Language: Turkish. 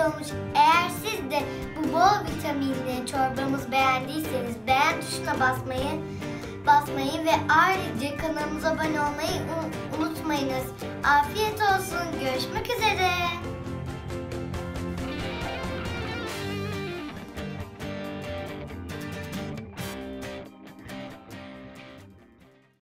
olmuş. Eğer siz de bu bol vitaminli çorbamız beğendiyseniz beğen tuşuna basmayı basmayı ve ayrıca kanalımıza abone olmayı unutmayınız. Afiyet olsun. Görüşmek üzere.